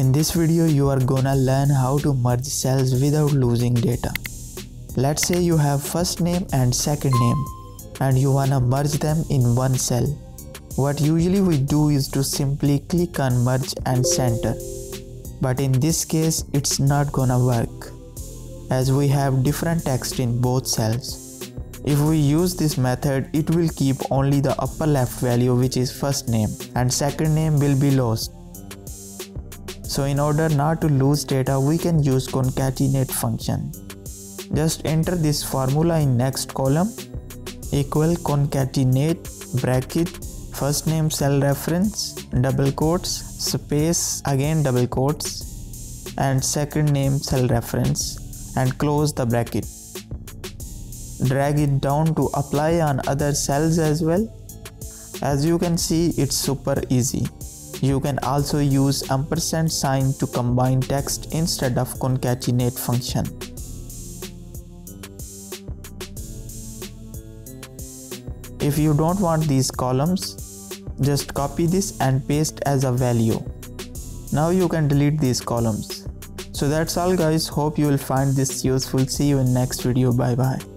In this video you are gonna learn how to merge cells without losing data. Let's say you have first name and second name and you wanna merge them in one cell. What usually we do is to simply click on merge and center. But in this case it's not gonna work as we have different text in both cells. If we use this method, it will keep only the upper left value which is first name and second name will be lost. So in order not to lose data, we can use concatenate function. Just enter this formula in next column. Equal concatenate bracket first name cell reference double quotes space again double quotes and second name cell reference and close the bracket. Drag it down to apply on other cells as well. As you can see it's super easy you can also use ampersand sign to combine text instead of concatenate function. If you don't want these columns, just copy this and paste as a value. Now you can delete these columns. So that's all guys, hope you will find this useful. See you in next video, bye bye.